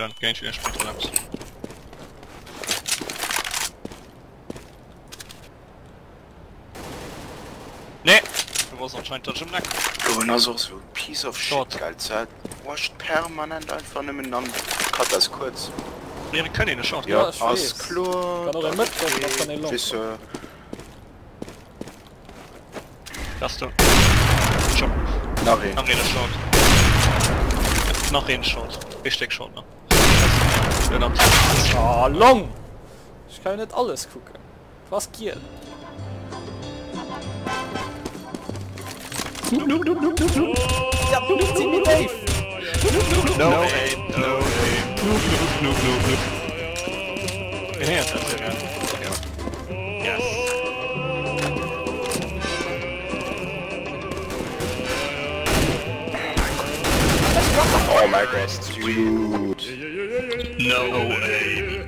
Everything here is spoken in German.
dann geh ich wieder später laps. Nee! Du warst anscheinend der Gymnack. Du hast auch so ein Piece of Shit, Dort. Alter. Wascht permanent einfach nicht miteinander. Cut das kurz. Nee, wir können ihn nicht schauen. Ja, Ja, ich alles weiß. klar. Kann ein mitkommen, das kann ich lang. Bis, äh, Lass du. Schon. nachher. Nach schaut. Nach Reden schaut. Richtig schaut, ne? Genau. Ah, long! Ich kann nicht alles gucken. Was geht? Ja, zieh mich Dave! No aim, no aim. Noob, noob, noob, noob, noob. Ja, das ist ja. Yes. Oh my god, dude. No aim.